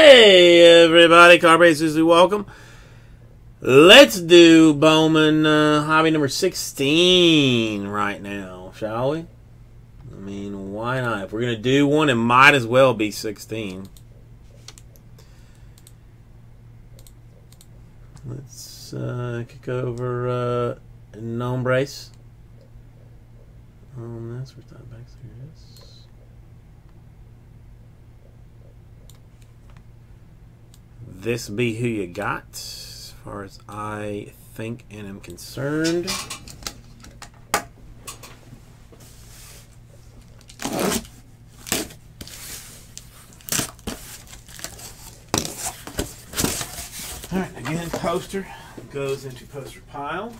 Hey everybody, Carbase Suzu, welcome. Let's do Bowman uh, hobby number 16 right now, shall we? I mean, why not? If we're going to do one, it might as well be 16. Let's uh, kick over uh, Nombrace. Um, that's where Diamondbacks here it is. This be who you got, as far as I think and am concerned. All right, again, poster goes into poster pile.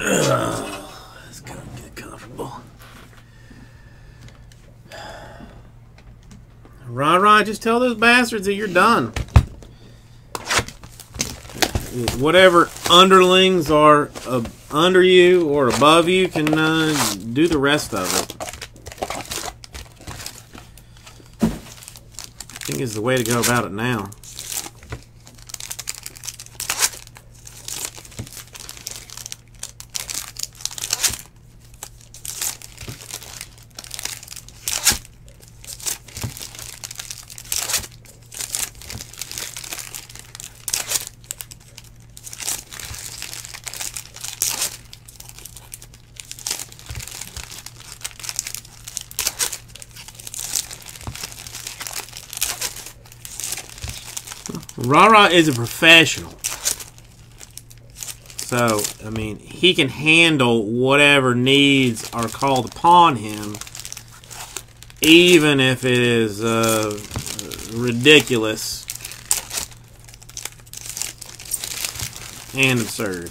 Ugh, Let's go get comfortable. Rah rah, just tell those bastards that you're done. Whatever underlings are uh, under you or above you can uh, do the rest of it. I think is the way to go about it now. Rara is a professional. So, I mean, he can handle whatever needs are called upon him, even if it is uh, ridiculous and absurd.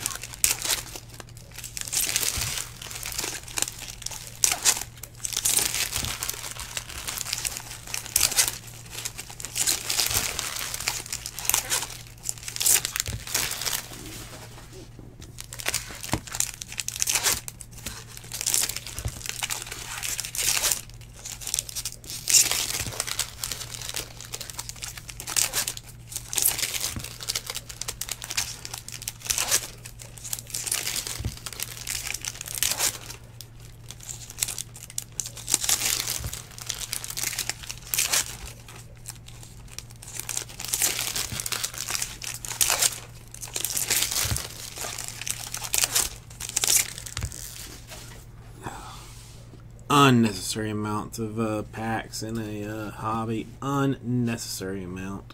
Unnecessary amounts of uh, packs in a uh, hobby. Unnecessary amount.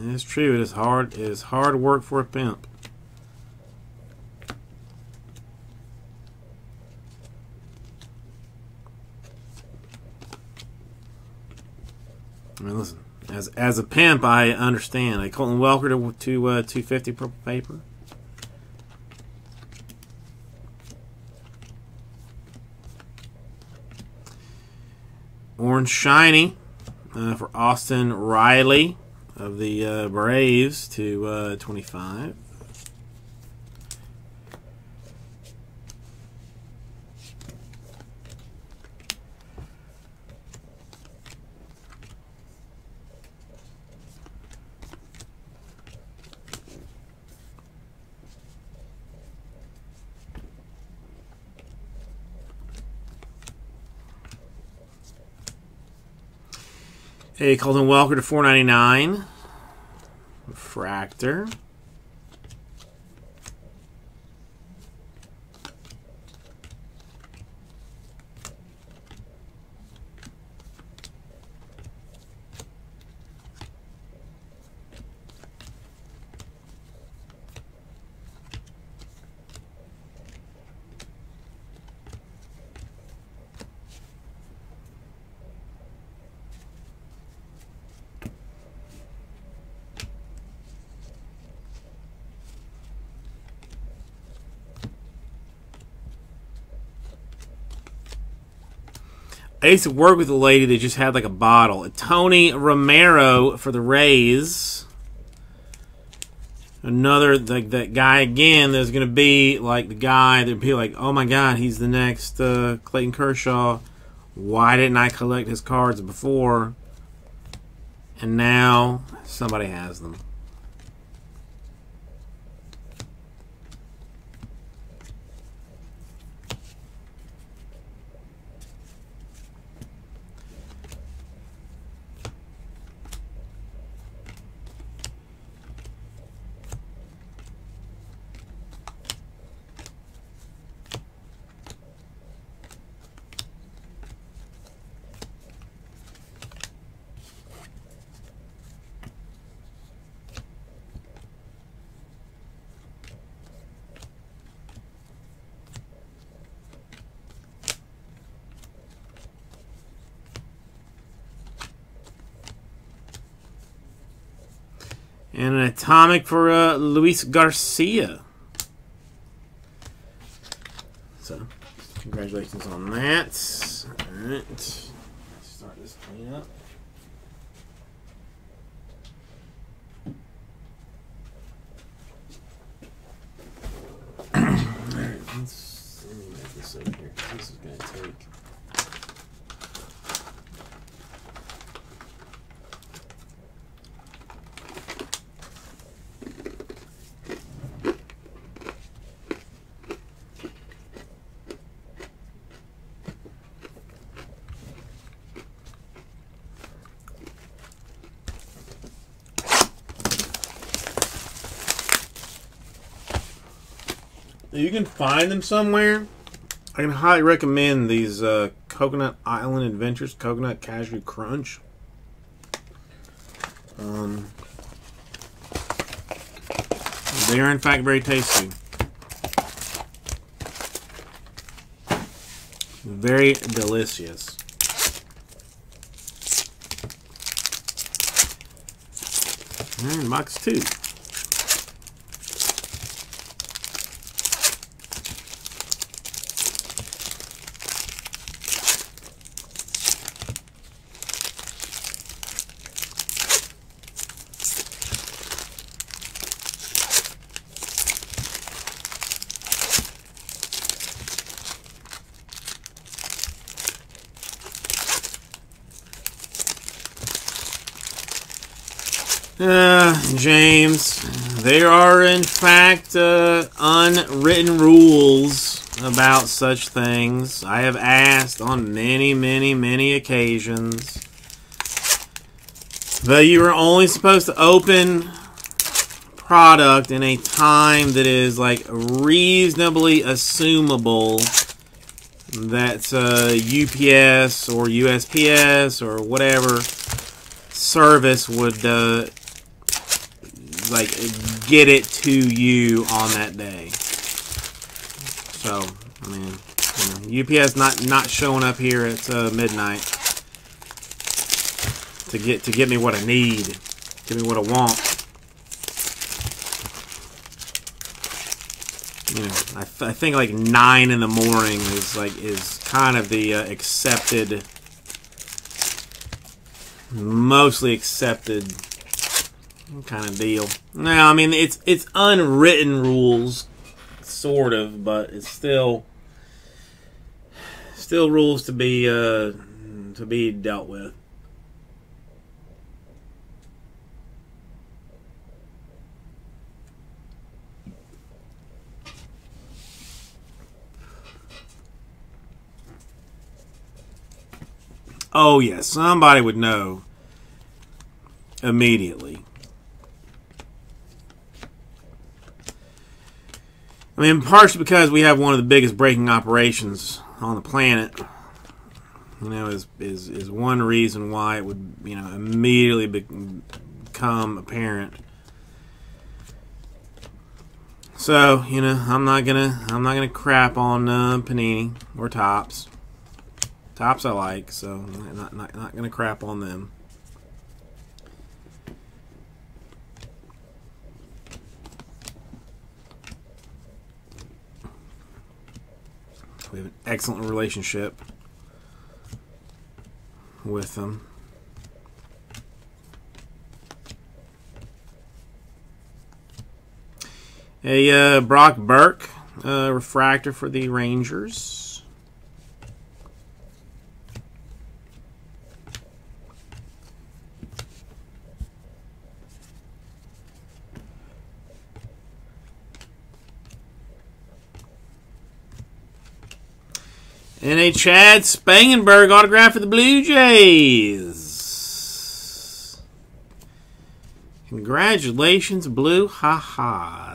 It's true. It is hard. It is hard work for a pimp. I mean, listen. As as a pimp, I understand. A Colton Welker to to uh, two fifty purple paper. Shiny uh, for Austin Riley of the uh, Braves to uh, 25. Hey, Colton Welker to 499. Fractor. I used to work with a lady that just had like a bottle. Tony Romero for the Rays. Another like that guy again. There's gonna be like the guy that be like, oh my god, he's the next uh, Clayton Kershaw. Why didn't I collect his cards before? And now somebody has them. And an atomic for uh, Luis Garcia. So, congratulations on that. All right. Start this cleanup. Alright, let's let me make this over here 'cause this is gonna take You can find them somewhere. I can highly recommend these uh, Coconut Island Adventures, Coconut Cashew Crunch. Um, they are in fact very tasty. Very delicious. And box two. Uh, James, there are in fact uh, unwritten rules about such things. I have asked on many, many, many occasions that you are only supposed to open product in a time that is like reasonably assumable that uh, UPS or USPS or whatever service would uh, like get it to you on that day. So, I mean, you know, UPS not not showing up here at uh, midnight to get to get me what I need, give me what I want. You know, I, th I think like nine in the morning is like is kind of the uh, accepted, mostly accepted kind of deal. Now, I mean, it's it's unwritten rules, sort of, but it's still still rules to be uh, to be dealt with. Oh yes, somebody would know immediately. I mean, partially because we have one of the biggest breaking operations on the planet. You know, is is is one reason why it would you know immediately become apparent. So you know, I'm not gonna I'm not gonna crap on uh, Panini or Topps. Topps I like, so not not not gonna crap on them. We have an excellent relationship. with them. A uh, Brock Burke uh, refractor for the Rangers. And a Chad Spanberger autograph for the Blue Jays. Congratulations, Blue Ha-Has.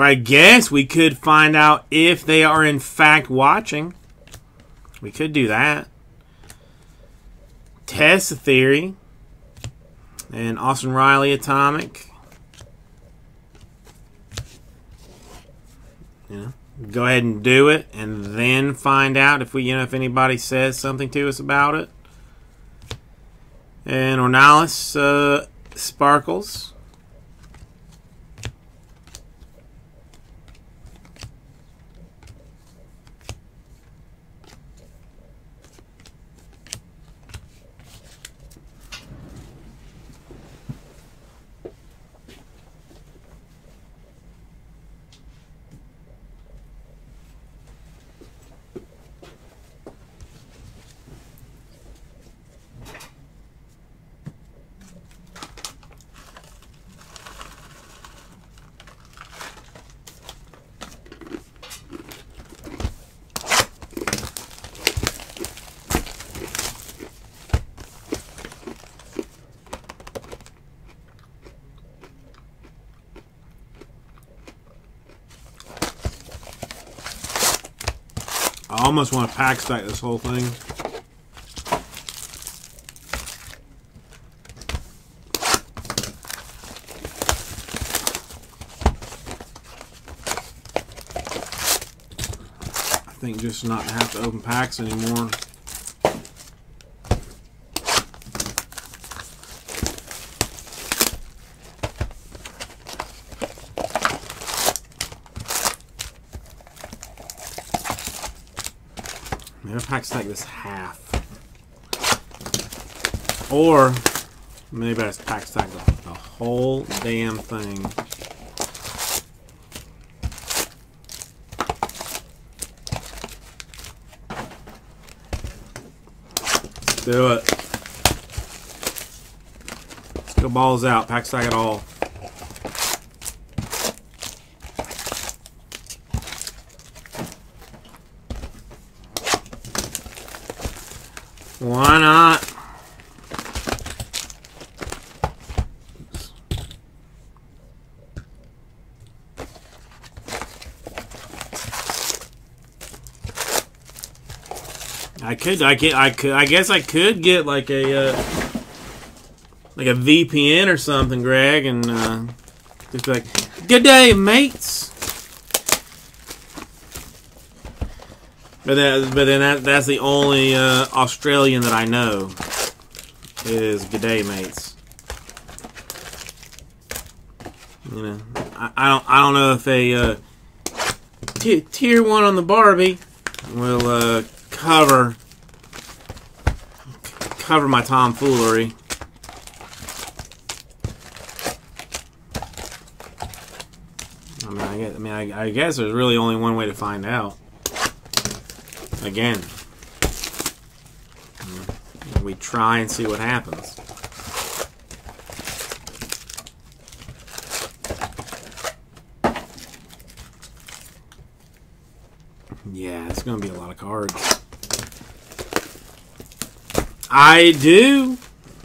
Or I guess we could find out if they are in fact watching. We could do that. Test the theory. And Austin Riley Atomic. You know, go ahead and do it and then find out if we you know if anybody says something to us about it. And Ornalis uh, Sparkles. I almost want to pack stack this whole thing. I think just not have to open packs anymore. I'll pack stack this half. Or maybe I just pack stack the, the whole damn thing. Let's do it. Let's go balls out. Pack stack it all. Why not? I could, I could, I could, I guess I could get like a, uh, like a VPN or something, Greg, and uh, just like, "Good day, mates." But that, but then that, that's the only uh, Australian that I know is "G'day, mates." You know, I, I don't, I don't know if a uh, tier one on the Barbie will uh, cover cover my tomfoolery. I mean, I guess, I mean, I, I guess there's really only one way to find out. Again, we try and see what happens. Yeah, it's going to be a lot of cards. I do,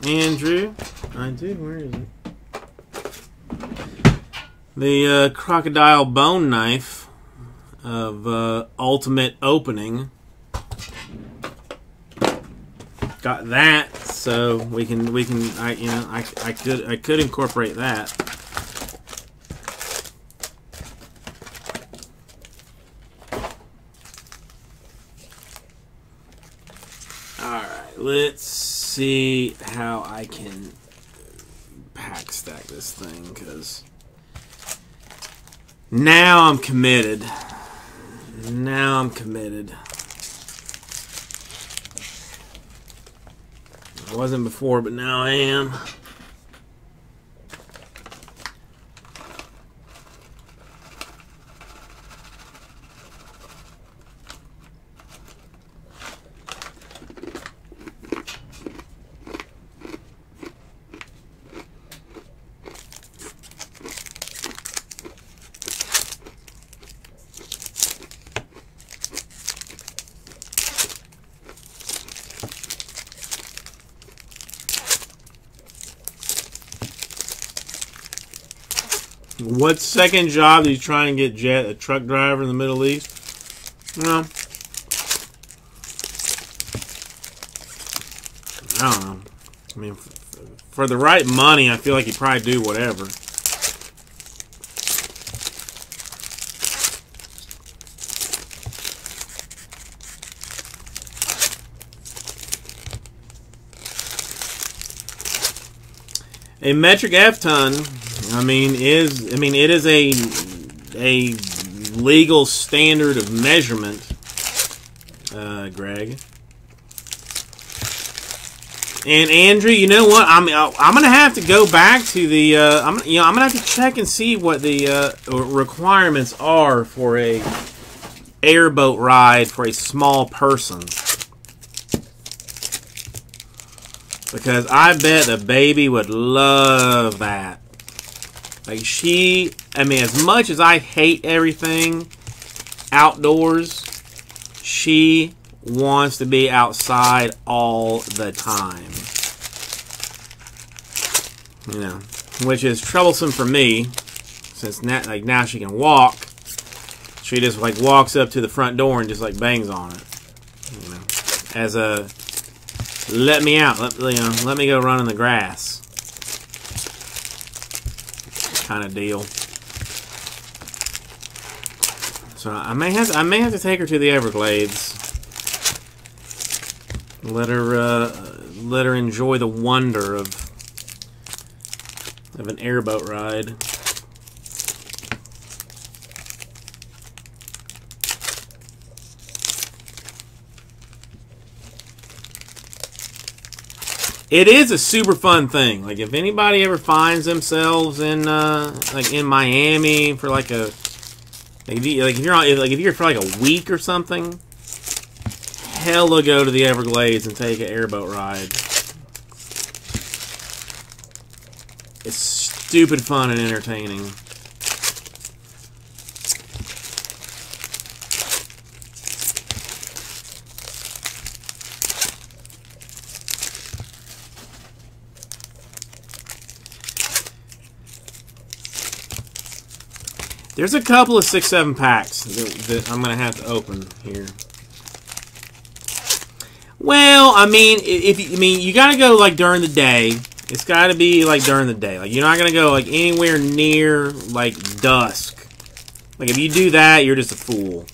Andrew. I do. Where is it? The uh, crocodile bone knife of uh, ultimate opening. got that, so we can we can I you know I I could I could incorporate that. All right, let's see how I can pack stack this thing because now I'm committed. Now I'm committed. Wasn't before, but now I am. What second job are you trying to get Jet, a truck driver in the Middle East? No. I don't know. I mean, for the right money, I feel like he'd probably do whatever. A metric F ton I mean, is I mean it is a a legal standard of measurement, uh, Greg. And Andrew, you know what? I'm I'm gonna have to go back to the uh, I'm you know I'm gonna have to check and see what the uh, requirements are for a airboat ride for a small person. Because I bet the baby would love that. Like she, I mean, as much as I hate everything outdoors, she wants to be outside all the time. You know, which is troublesome for me, since now, like now she can walk. She just like walks up to the front door and just like bangs on it. You know, as a let me out, let you know, let me go run in the grass kind of deal. So I may have to, I may have to take her to the Everglades. Let her uh, let her enjoy the wonder of of an airboat ride. It is a super fun thing. Like if anybody ever finds themselves in uh, like in Miami for like a like if, you, like if you're on like if you're for like a week or something, hella go to the Everglades and take an airboat ride. It's stupid fun and entertaining. There's a couple of six, seven packs that, that I'm going to have to open here. Well, I mean, if you, I mean, you got to go like during the day. It's got to be like during the day. Like you're not going to go like anywhere near like dusk. Like if you do that, you're just a fool,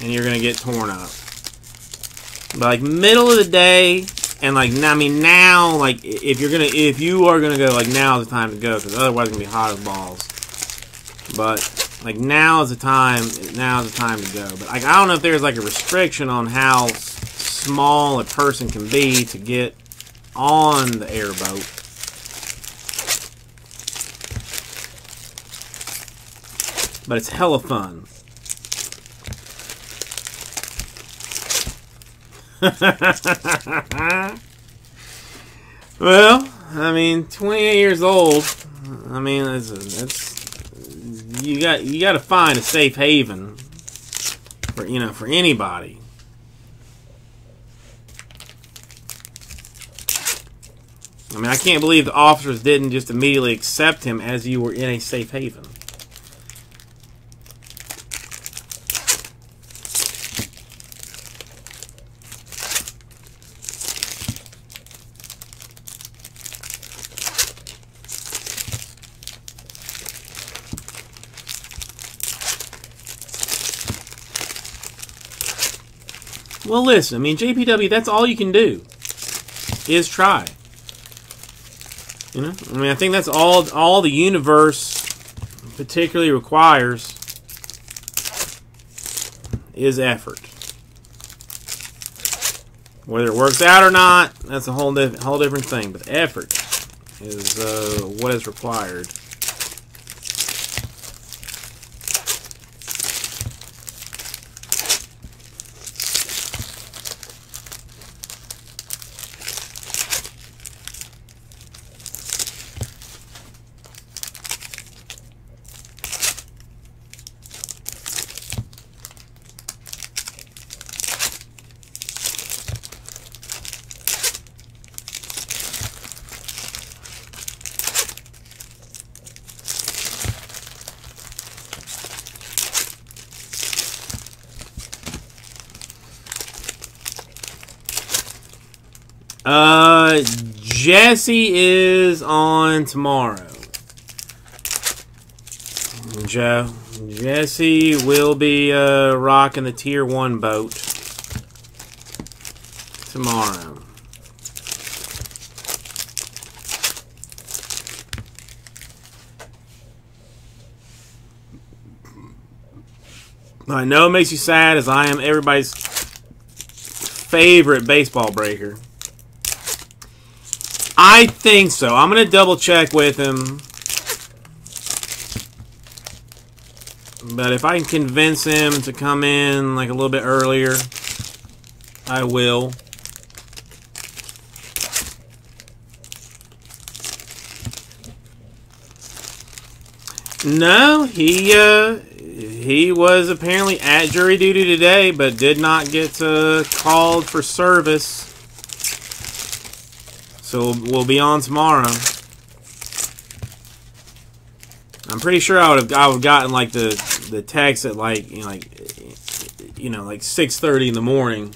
and you're going to get torn up. But like middle of the day, and like I mean now, like if you're gonna if you are gonna go, like now is the time to go because otherwise it's gonna be hot as balls. But like now is the time. Now is the time to go. But like I don't know if there's like a restriction on how small a person can be to get on the airboat. But it's hella fun. well, I mean, 28 years old. I mean, it's, it's you got you got to find a safe haven for you know for anybody. I mean, I can't believe the officers didn't just immediately accept him as you were in a safe haven. Well, listen, I mean, JPW, that's all you can do. is try. You know, I mean, I think that's all all the universe particularly requires is effort. Whether it works out or not, that's a whole diff whole different thing. But effort is uh, what is required. Uh, Jesse is on tomorrow. Joe, Jesse will be uh, rocking the Tier 1 boat tomorrow. I know it makes you sad as I am everybody's favorite baseball breaker. I think so. I'm going to double check with him. But if I can convince him to come in like a little bit earlier, I will. No, he uh, he was apparently at jury duty today, but did not get uh, called for service. So we'll be on tomorrow. I'm pretty sure I would have I would have gotten like the the text at like you know like you know like 6:30 in the morning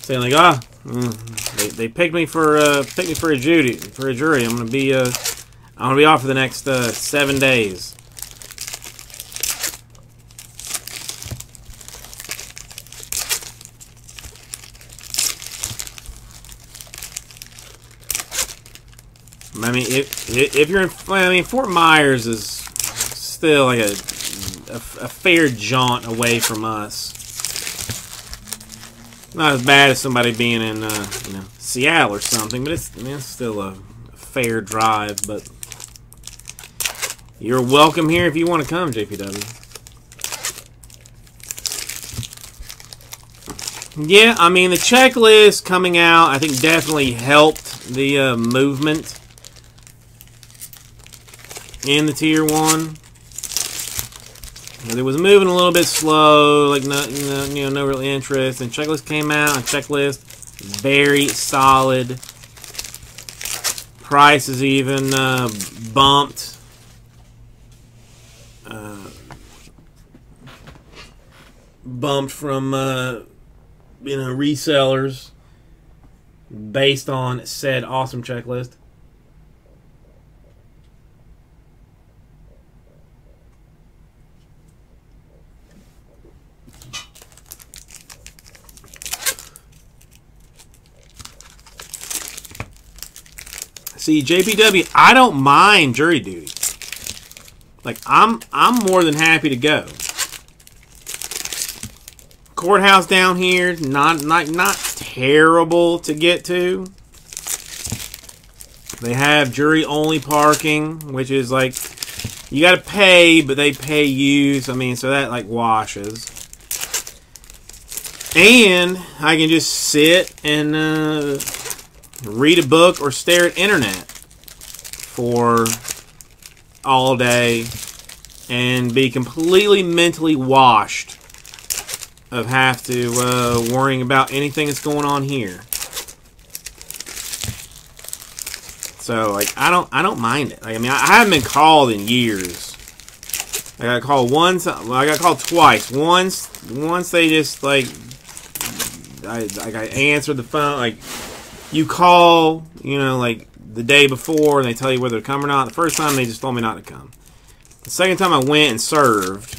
saying like ah mm, they, they picked me for uh picked me for a jury for a jury I'm gonna be uh I'm gonna be off for the next uh, seven days. I mean, if if you're in, I mean, Fort Myers is still like a, a, a fair jaunt away from us. Not as bad as somebody being in, uh, you know, Seattle or something, but it's, I mean, it's still a, fair drive. But you're welcome here if you want to come, JPW. Yeah, I mean, the checklist coming out, I think definitely helped the uh, movement in the tier one. It was moving a little bit slow, like no, you know, no real interest. And checklist came out. And checklist very solid. Price is even uh, bumped. Uh, bumped from uh, you know resellers based on said awesome checklist. See, JPW, I don't mind jury duty. Like I'm I'm more than happy to go. Courthouse down here, not not not terrible to get to. They have jury only parking, which is like you got to pay, but they pay you. So, I mean, so that like washes. And I can just sit and uh, read a book or stare at internet for all day and be completely mentally washed of have to uh, worrying about anything that's going on here. So like I don't I don't mind it. Like, I mean I, I haven't been called in years. I got called once. I got called twice. Once once they just like I like I answered the phone like you call, you know, like the day before and they tell you whether to come or not. The first time they just told me not to come. The second time I went and served,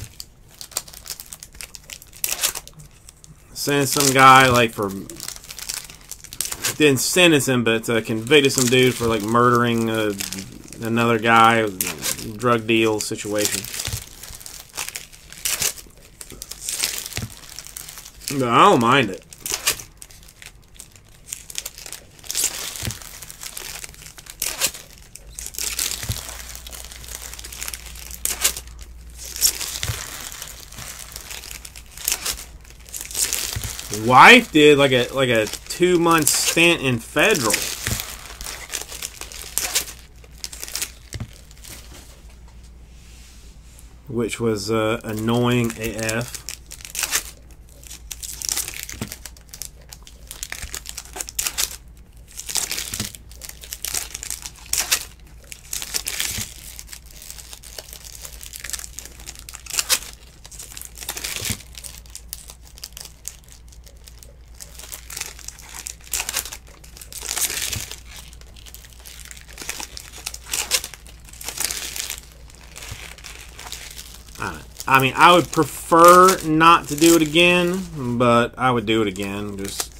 sent some guy like for didn't sentence him, but uh, convicted some dude for like murdering uh, another guy, drug deal situation. But I don't mind it. Wife did like a like a two month stint in federal. Which was uh, annoying AF. I mean, I would prefer not to do it again, but I would do it again. Just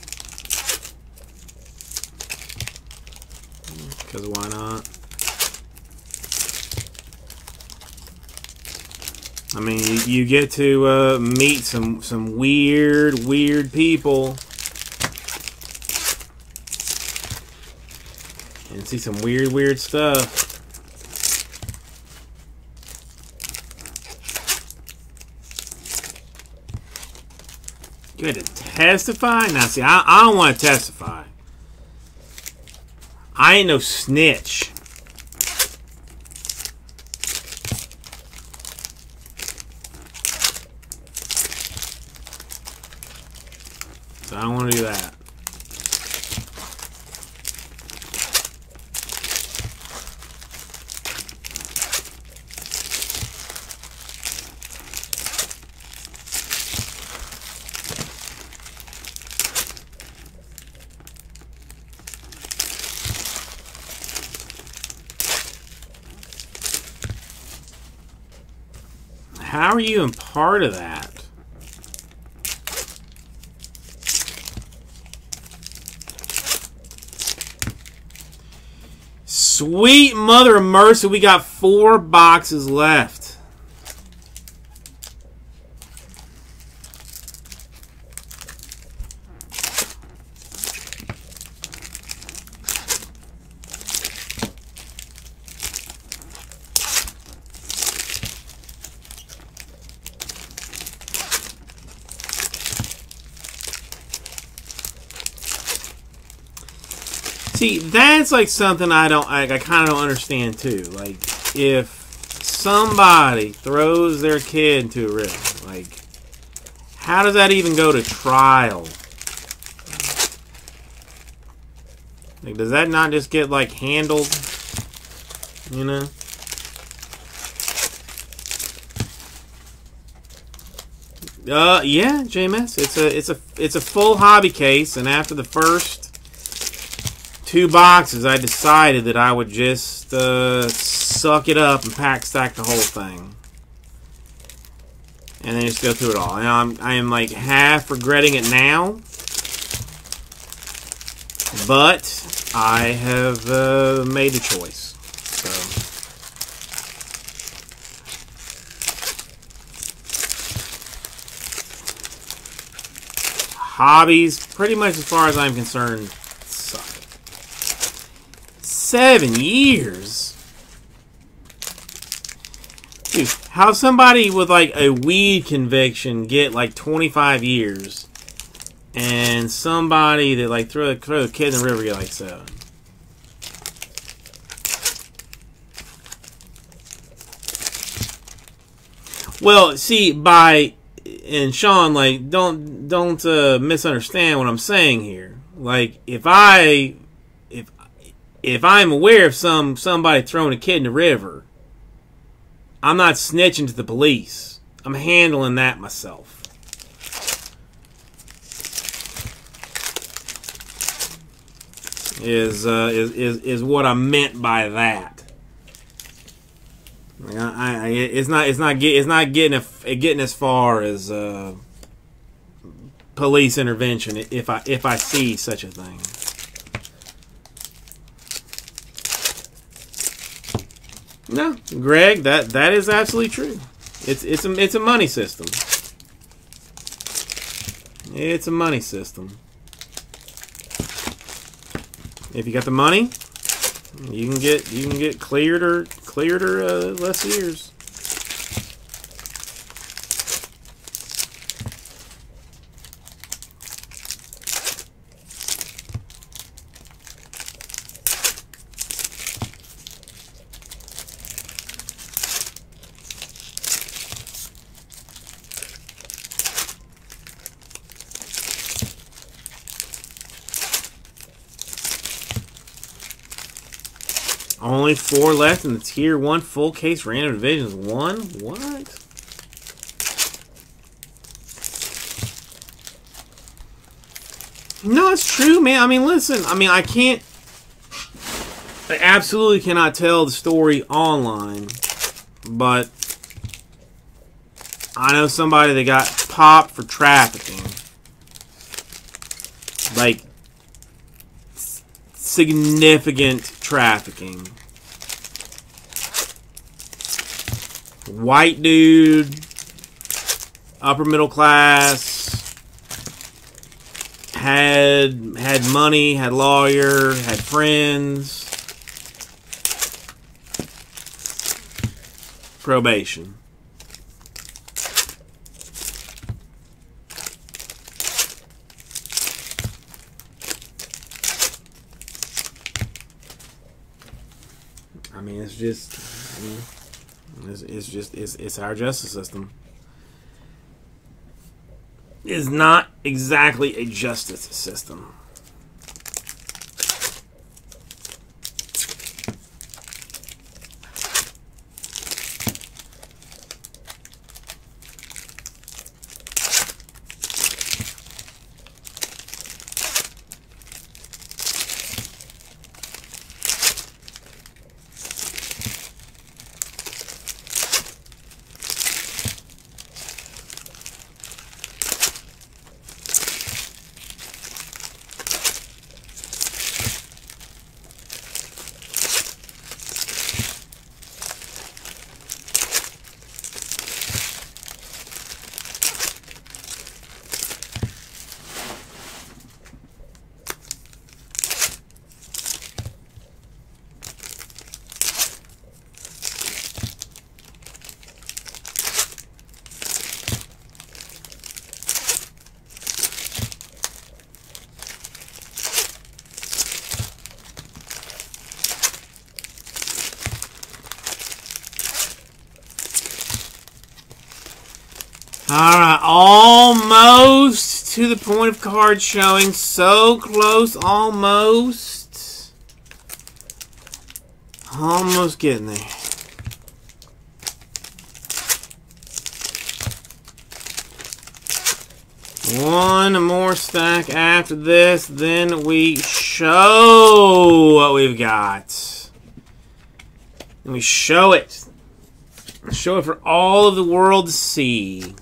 because why not? I mean, you, get to uh, meet some some weird, weird people. And see some weird, weird stuff. You had to testify? Now, see, I, I don't want to testify. I ain't no snitch. So I don't want to do that. How are you in part of that? Sweet mother of mercy, we got four boxes left. See, that's like something I don't, I, I kind of don't understand too. Like, if somebody throws their kid into a river, like, how does that even go to trial? Like, does that not just get like handled? You know? Uh, yeah, JMS. It's a it's a it's a full hobby case, and after the first two boxes, I decided that I would just uh, suck it up and pack stack the whole thing. And then just go through it all. And I'm, I am like half regretting it now. But I have uh, made a choice. So. Hobbies, pretty much as far as I'm concerned, Seven years? Dude, how somebody with like a weed conviction get like 25 years and somebody that like throw, throw a kid in the river get like seven? Well, see, by and Sean, like, don't don't uh, misunderstand what I'm saying here. Like, if I if I'm aware of some somebody throwing a kid in the river, I'm not snitching to the police. I'm handling that myself. Is uh, is is is what I meant by that. I, I, it's not it's not get, it's not getting a, getting as far as uh, police intervention if I if I see such a thing. No, Greg, that that is absolutely true. It's it's a it's a money system. It's a money system. If you got the money, you can get you can get cleared or cleared or uh, less years. Only four left in the tier one full case random divisions. One? What? No, it's true, man. I mean, listen. I mean, I can't. I absolutely cannot tell the story online, but I know somebody that got popped for trafficking. Like, significant trafficking. White dude, upper middle class, had had money, had lawyer, had friends. Probation. I mean, it's just, it's, just, it's, it's our justice system. Is not exactly a justice system. Alright, almost to the point of card showing. So close, almost. Almost getting there. One more stack after this, then we show what we've got. And we show it. Show it for all of the world to see.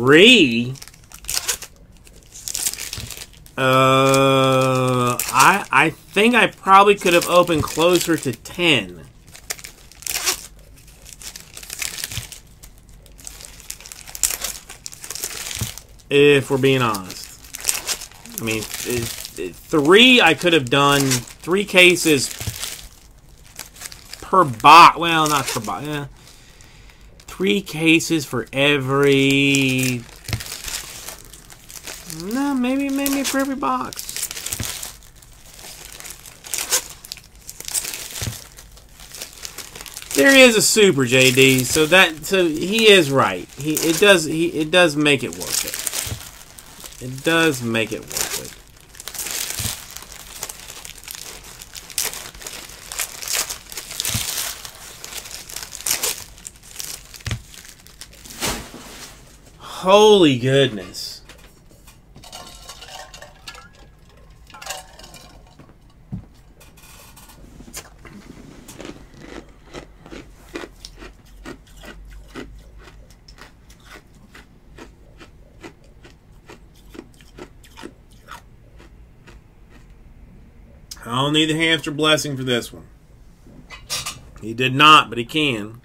three. Uh, I I think I probably could have opened closer to ten. If we're being honest, I mean, three I could have done three cases per bot. Well, not per bot. Yeah three cases for every. No, maybe maybe for every box. There is a super JD, so that so he is right. He it does he it does make it worth it It does make it worth it. Holy goodness. I don't need the hamster blessing for this one. He did not, but he can.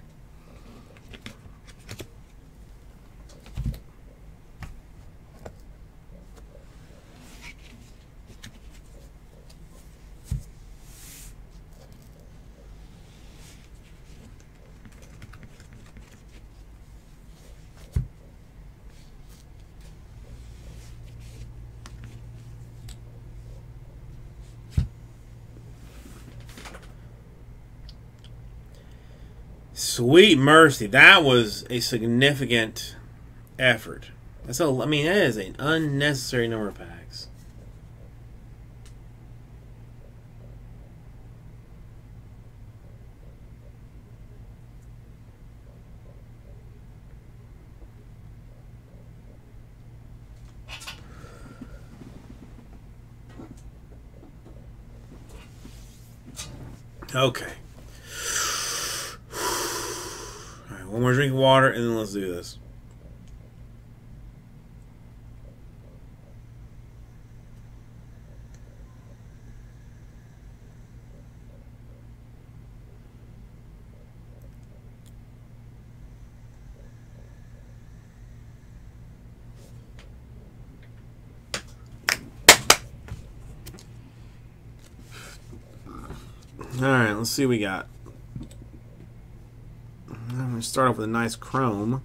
Sweet mercy, that was a significant effort. That's a, I mean, that is an unnecessary number of packs. Okay. All right, one more drink of water, and then let's do this. All right, let's see what we got. Start off with a nice chrome.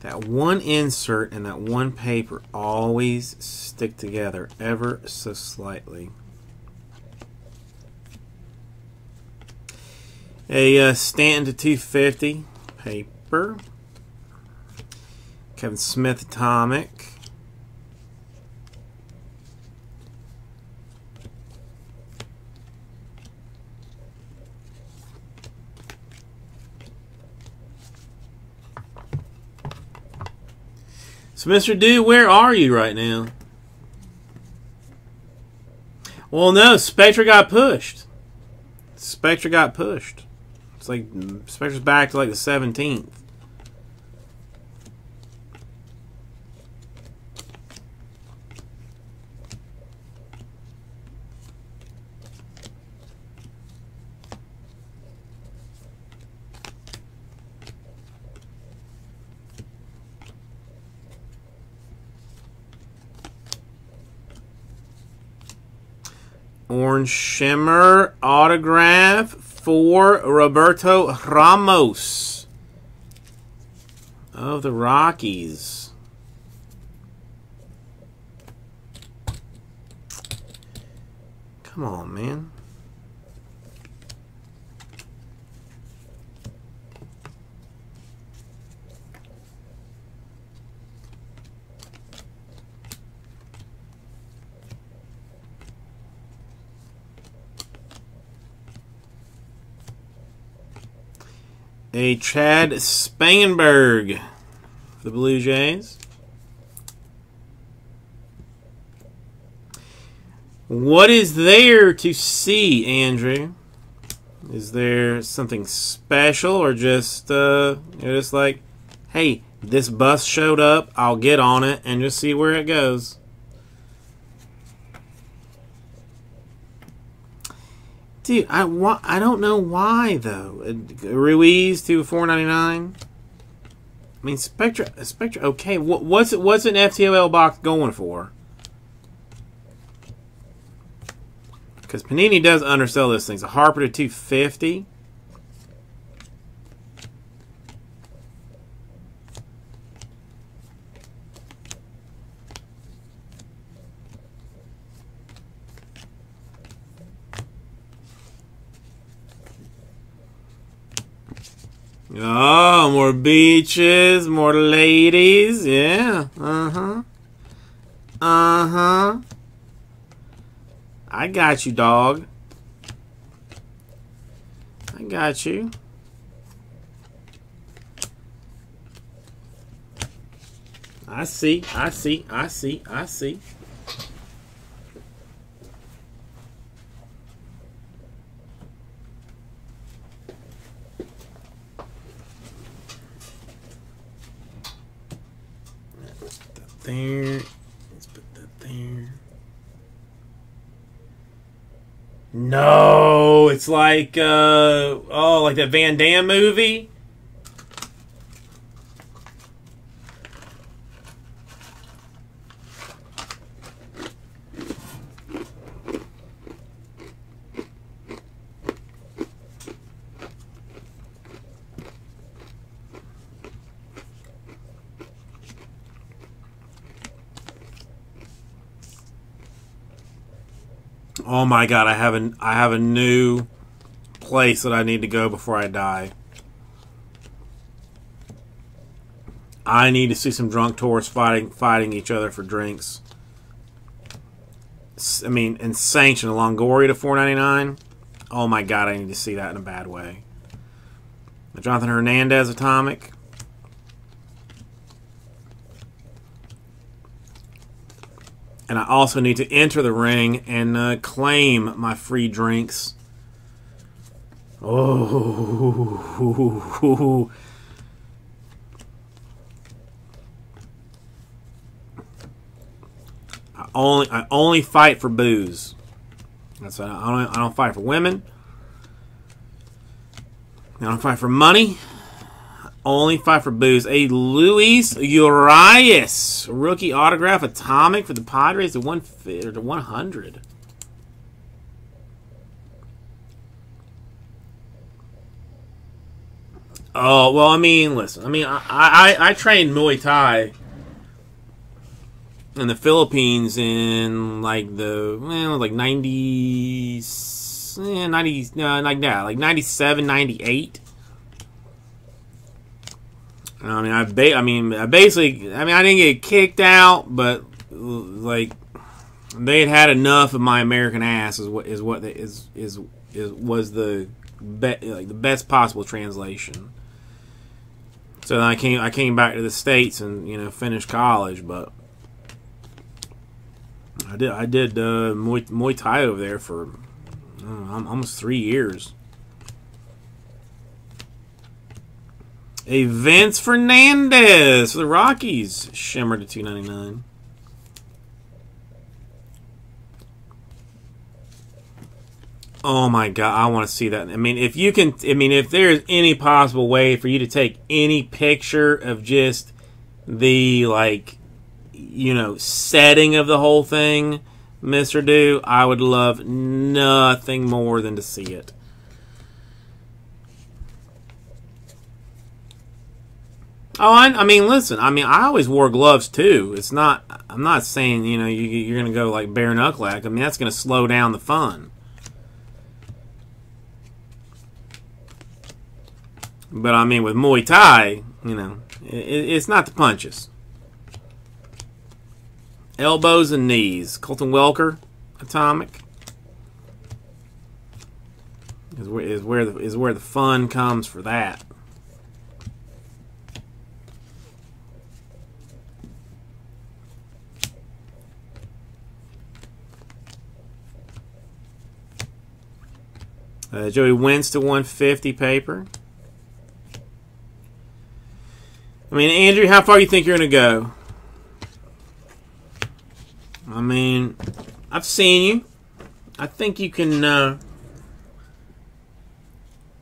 That one insert and that one paper always stick together ever so slightly. A uh, Stanton to 250 paper. Kevin Smith Atomic. So, Mr. Dude, where are you right now? Well, no, Spectra got pushed. Spectra got pushed. It's like Spectra's back to like the 17th. Shimmer autograph for Roberto Ramos of the Rockies. Come on, man. A Chad Spanberger for the Blue Jays. What is there to see, Andrew? Is there something special or just uh just like, hey, this bus showed up, I'll get on it and just see where it goes? Dude, I wa- I don't know why though. Uh, Ruiz to four ninety nine. I mean, Spectra, Spectra. Okay, what, what's it what's an FTOL box going for? Because Panini does undersell those things. A Harper to two fifty. Oh, more beaches, more ladies. Yeah. Uh huh. Uh huh. I got you, dog. I got you. I see, I see, I see, I see. There. Let's put that there. No, it's like uh oh, like that Van Damme movie. Oh my god, I have a I have a new place that I need to go before I die. I need to see some drunk tourists fighting fighting each other for drinks. I mean, and sanction Longoria to four ninety nine. Oh my god, I need to see that in a bad way. The Jonathan Hernandez atomic. And I also need to enter the ring and uh, claim my free drinks. Oh. I only I only fight for booze. That's I don't I don't fight for women. I don't fight for money. Only five for booze. A Luis Urias rookie autograph atomic for the Padres to one or to one hundred. Oh well, I mean, listen. I mean, I I, I trained Muay Thai in the Philippines in like the well, like 90, eh, 90 no, like that, like 97, 98. I mean, I ba- I mean, I basically, I mean, I didn't get kicked out, but like they had had enough of my American ass is what is what the, is is is was the be- like the best possible translation. So then I came I came back to the states and you know finished college, but I did I did uh, Muay, Muay Thai over there for know, almost three years. A Vince Fernandez for the Rockies. Shimmer to 299. Oh my god, I want to see that. I mean, if you can I mean, if there's any possible way for you to take any picture of just the like you know, setting of the whole thing, Mr. Do, I would love nothing more than to see it. Oh, I, I, mean, listen. I mean, I always wore gloves too. It's not. I'm not saying you know you, you're going to go like bare knuckle I mean, that's going to slow down the fun. But I mean, with Muay Thai, you know, it, it's not the punches. Elbows and knees. Colton Welker, atomic. Is where is where the is where the fun comes for that. Uh, Joey Wentz to 150 paper. I mean, Andrew, how far you think you're going to go? I mean, I've seen you. I think you can. Uh,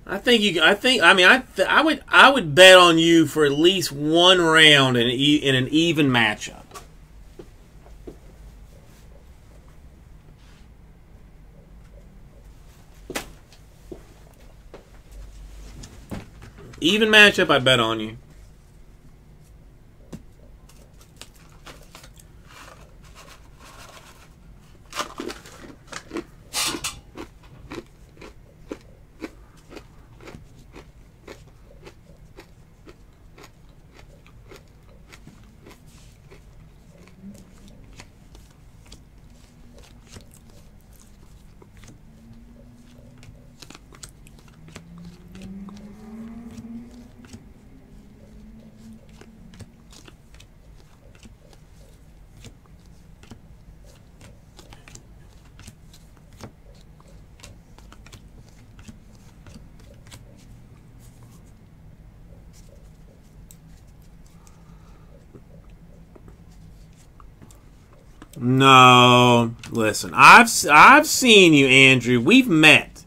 I think you. I think. I mean, I. I would. I would bet on you for at least one round in, in an even matchup. Even matchup, I bet on you. No, listen. I've I've seen you, Andrew. We've met.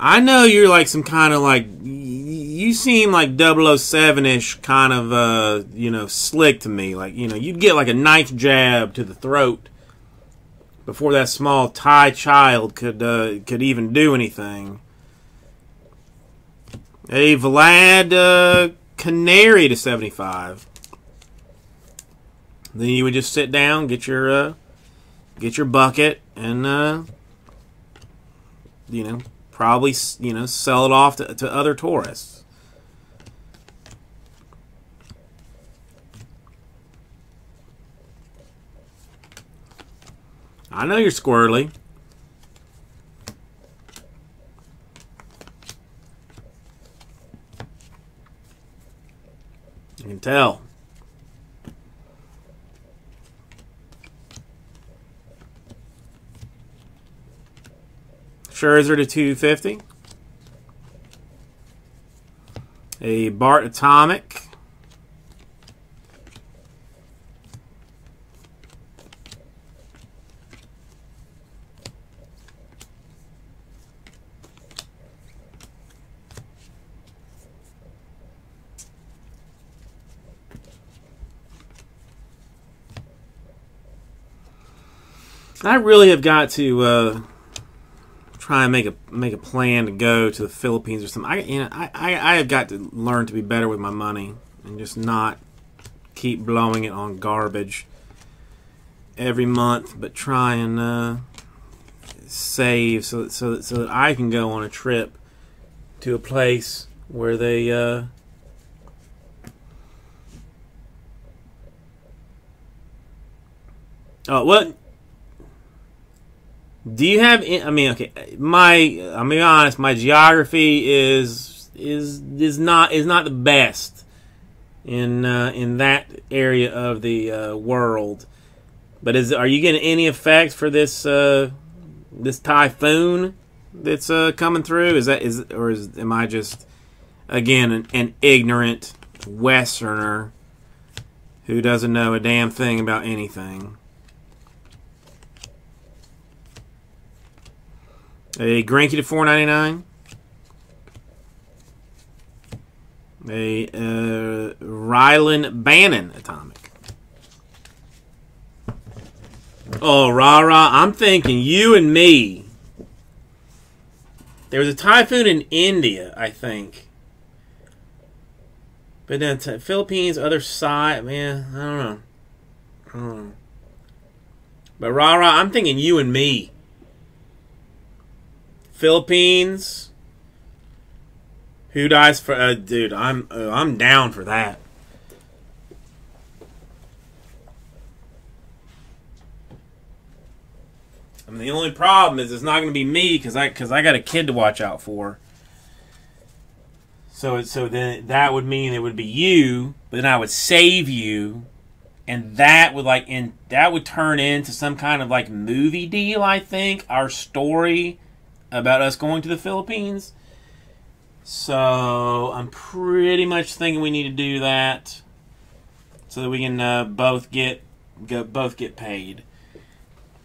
I know you're like some kind of like you seem like 007ish kind of uh, you know, slick to me. Like, you know, you'd get like a knife jab to the throat before that small Thai child could uh, could even do anything. A Vlad uh, Canary to 75. Then you would just sit down, get your uh, get your bucket, and uh, you know probably you know sell it off to, to other tourists. I know you're squirrely. You can tell. Scherzer to 250. A Bart Atomic. I really have got to uh, try and make a make a plan to go to the Philippines or something. I you know I, I, I have got to learn to be better with my money and just not keep blowing it on garbage every month, but try and uh, save so that, so that, so that I can go on a trip to a place where they uh, Oh, what? Do you have? I mean, okay. My, I'm be honest. My geography is is is not is not the best in uh, in that area of the uh, world. But is are you getting any effects for this uh, this typhoon that's uh, coming through? Is that is or is am I just again an, an ignorant Westerner who doesn't know a damn thing about anything? A Granky to 499. A uh, Rylan Bannon atomic. Oh, rah rah! I'm thinking you and me. There was a typhoon in India, I think. But then Philippines, other side, man, I don't know. I don't know. But rah rah, I'm thinking you and me. Philippines. Who dies for? Uh, dude, I'm uh, I'm down for that. I mean, the only problem is it's not going to be me because I because I got a kid to watch out for. So so then that would mean it would be you, but then I would save you, and that would like and that would turn into some kind of like movie deal. I think our story about us going to the Philippines. So I'm pretty much thinking we need to do that so that we can uh, both get go, both get paid.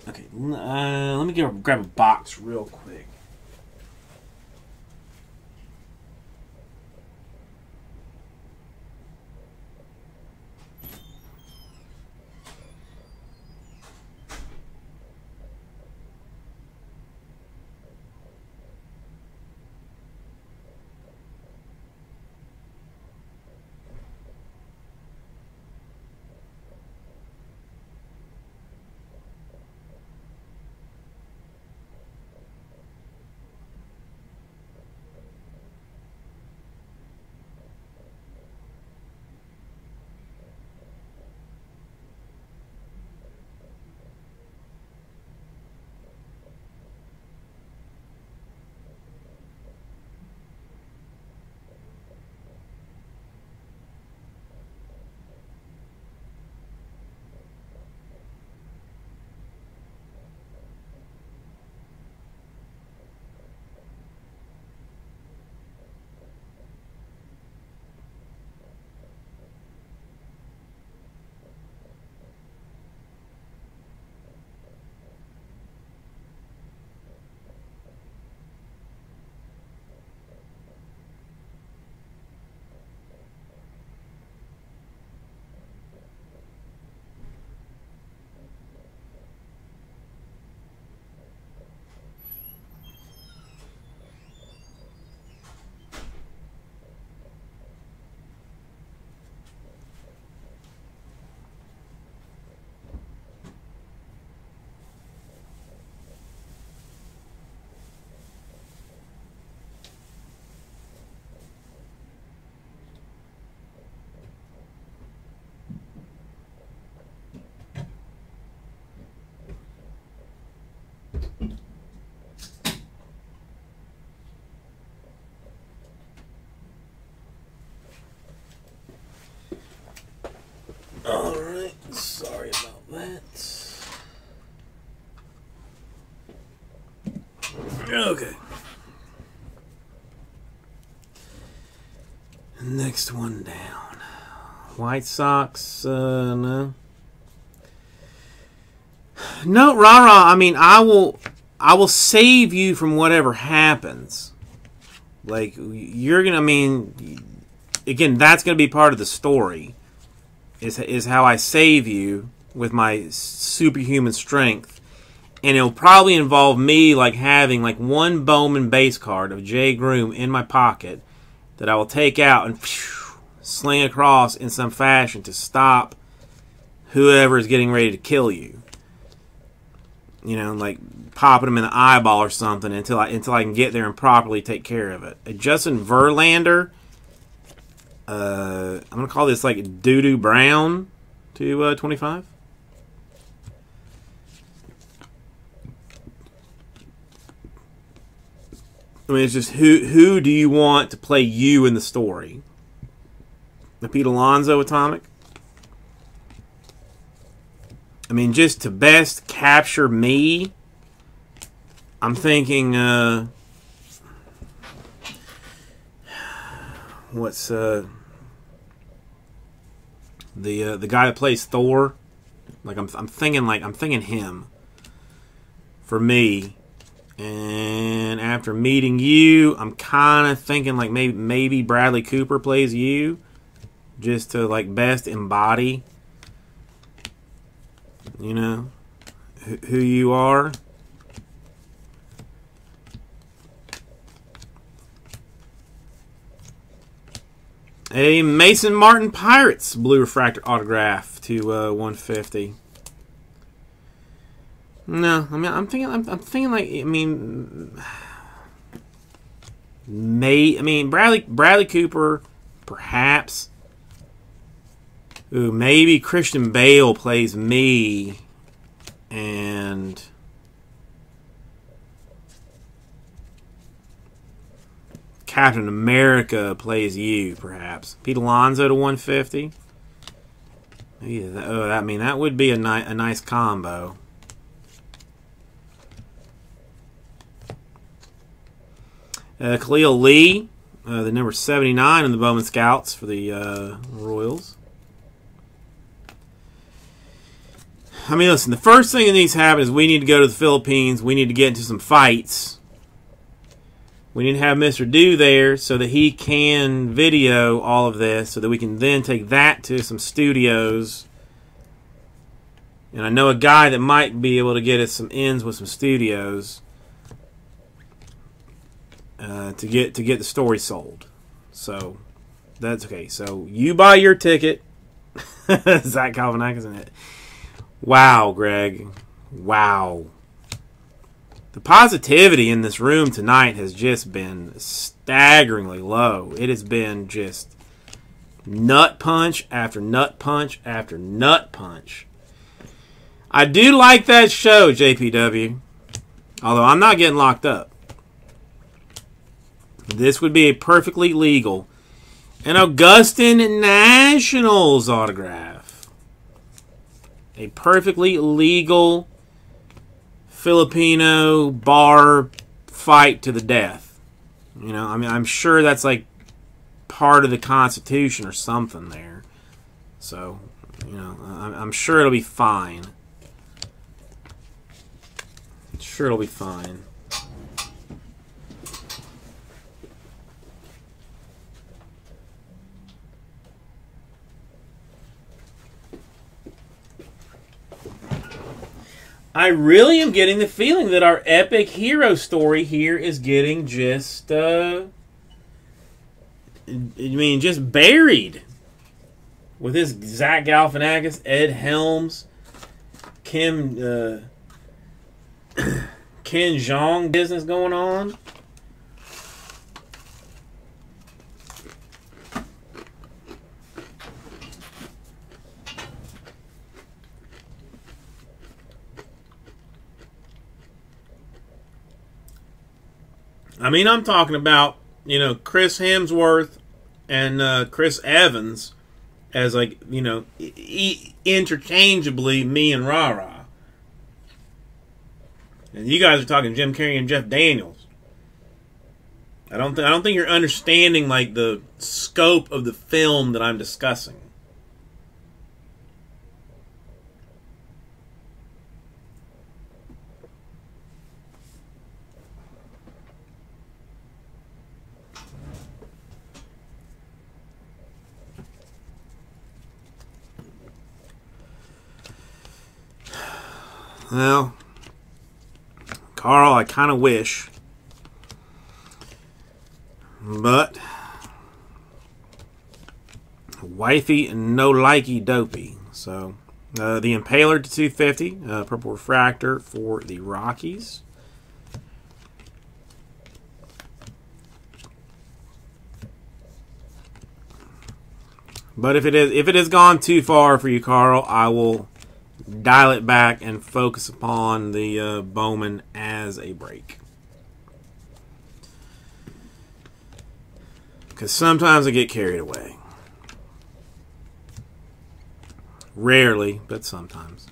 Okay, uh, let me get, grab a box real quick. Alright, sorry about that. Okay. Next one down. White Sox, uh, no. No, rah rah. I mean, I will, I will save you from whatever happens. Like you're gonna. I mean, again, that's gonna be part of the story. Is is how I save you with my superhuman strength, and it'll probably involve me like having like one Bowman base card of Jay Groome in my pocket that I will take out and phew, sling across in some fashion to stop whoever is getting ready to kill you you know, like popping them in the eyeball or something until I until I can get there and properly take care of it. Justin Verlander, uh, I'm gonna call this like Doodoo Brown to uh, 25. I mean, it's just who who do you want to play you in the story? The Pete Alonso atomic. I mean, just to best capture me, I'm thinking, uh, what's uh, the uh, the guy that plays Thor? Like I'm I'm thinking like I'm thinking him for me. And after meeting you, I'm kind of thinking like maybe maybe Bradley Cooper plays you, just to like best embody you know, who you are. A Mason Martin Pirates blue refractor autograph to uh, 150. No, I mean I'm thinking I'm, I'm thinking like I mean may I mean Bradley Bradley Cooper perhaps Ooh, maybe Christian Bale plays me and Captain America plays you, perhaps. Pete Alonso to 150. Yeah, oh, I mean that would be a, ni a nice combo. Uh, Khalil Lee, uh, the number 79 in the Bowman Scouts for the uh, Royals. I mean, listen, the first thing that needs to happen is we need to go to the Philippines. We need to get into some fights. We need to have Mr. Do there so that he can video all of this so that we can then take that to some studios. And I know a guy that might be able to get us some ends with some studios uh, to get to get the story sold. So that's okay. So you buy your ticket. In it. Wow, Greg. Wow. The positivity in this room tonight has just been staggeringly low. It has been just nut punch after nut punch after nut punch. I do like that show, JPW. Although I'm not getting locked up. This would be a perfectly legal an Augustin Nationals autograph a perfectly legal Filipino bar fight to the death. You know, I mean, I'm sure that's like part of the Constitution or something there. So, you know, I'm sure it'll be fine. Sure, it'll be fine. I really am getting the feeling that our epic hero story here is getting just, uh, I mean, just buried with this Zach Galifianakis, Ed Helms, Kim, uh, Ken Jeong business going on. I mean, I'm talking about, you know, Chris Hemsworth and uh, Chris Evans as like you know e- interchangeably me and Rara. And you guys are talking Jim Carrey and Jeff Daniels. I don't th- I don't think you're understanding like the scope of the film that I'm discussing. Well, Carl, I kind of wish. But wifey and no likey dopey. So uh, the Impaler to 250, uh, purple refractor for the Rockies. But if it is if it has gone too far for you, Carl, I will dial it back and focus upon the uh, Bowman as a break. Because sometimes I get carried away. Rarely, but sometimes.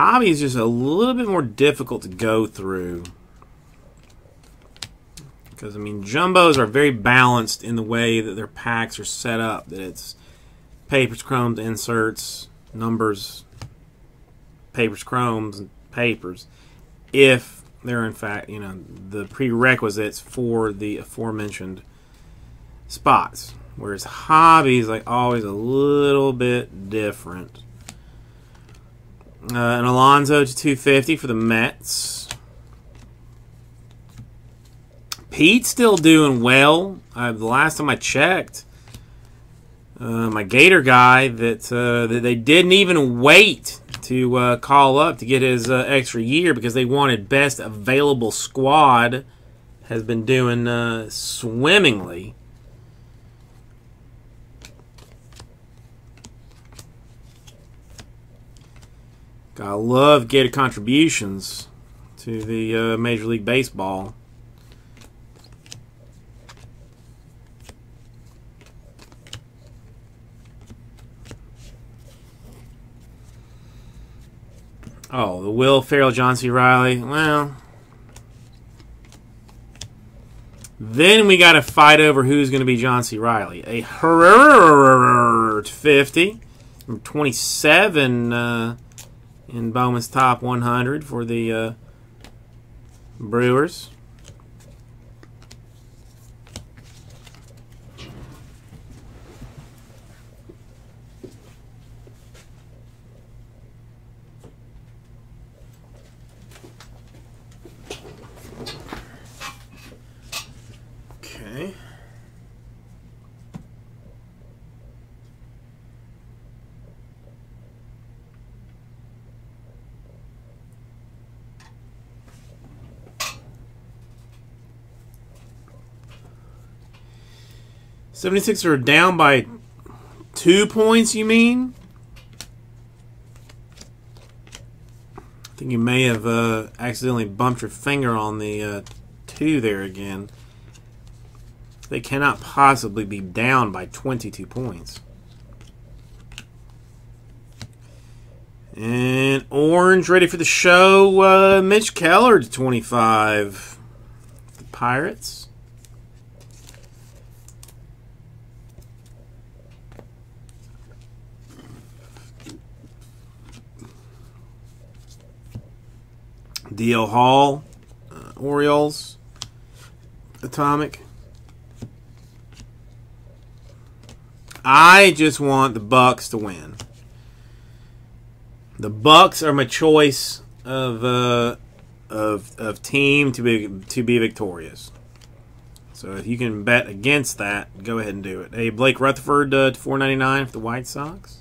Hobby is just a little bit more difficult to go through. Because, I mean, jumbos are very balanced in the way that their packs are set up. That it's papers, chromes, inserts, numbers, papers, chromes, and papers. If they're, in fact, you know, the prerequisites for the aforementioned spots. Whereas hobby is like always a little bit different. Uh, an Alonso to 250 for the Mets. Pete's still doing well. Uh, the last time I checked, uh, my Gator guy, that, uh, that they didn't even wait to uh, call up to get his uh, extra year because they wanted best available squad, has been doing swimmingly. I love Gator contributions to the uh, Major League Baseball. Oh, the Will Ferrell, John C. Reilly. Well, then we got to fight over who's going to be John C. Reilly. A Hurt 50 from 27. Uh, in Bowman's top 100 for the uh, Brewers. Okay. 76 are down by two points, you mean? I think you may have uh, accidentally bumped your finger on the uh, two there again. They cannot possibly be down by 22 points. And orange ready for the show. Uh, Mitch Keller to 25. The Pirates. D.L. Hall, uh, Orioles, Atomic. I just want the Bucks to win. The Bucks are my choice of uh, of of team to be to be victorious. So if you can bet against that, go ahead and do it. Hey, Blake Rutherford uh, to 4.99 for the White Sox.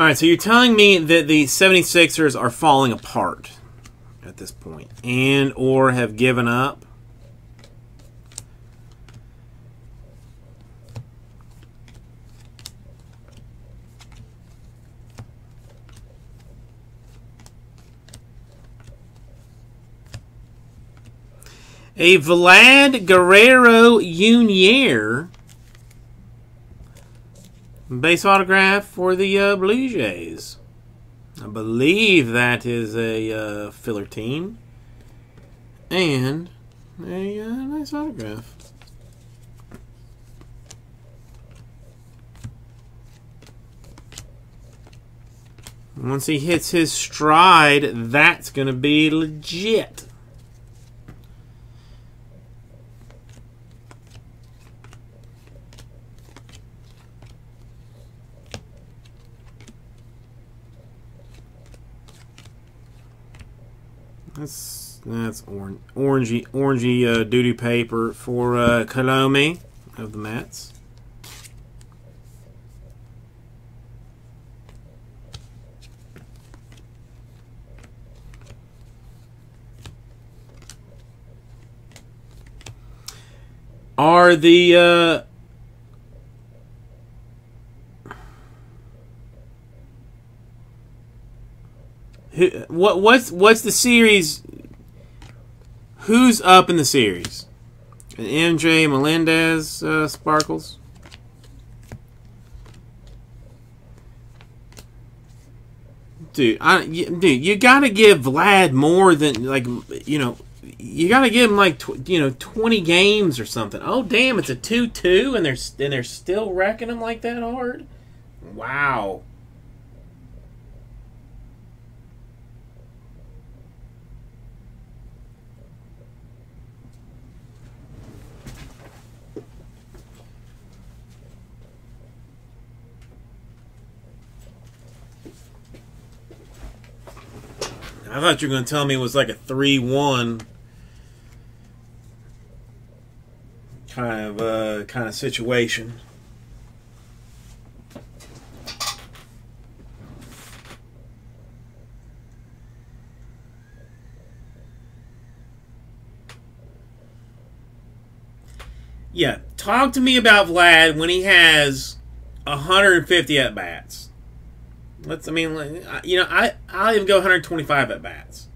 All right, so you're telling me that the 76ers are falling apart at this point and or have given up? A Vlad Guerrero Jr. base autograph for the uh, Blue Jays. I believe that is a uh, filler team. And a uh, nice autograph. Once he hits his stride, that's going to be legit. That's that's orange, orangey orangey uh, duty paper for uh, Colome of the Mets. Are the uh, what what's what's the series? Who's up in the series? MJ Melendez uh, Sparkles. Dude, I, dude, you gotta give Vlad more than like you know. You gotta give him like you know twenty games or something. Oh damn, it's a two-two, and they're and they're still wrecking him like that hard. Wow. I thought you were going to tell me it was like a 3 1 kind of uh, kind of situation. Yeah, talk to me about Vlad when he has 150 at bats. Let's. I mean, you know, I I'll even go 125 at bats.